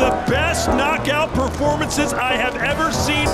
Of the best knockout performances I have ever seen.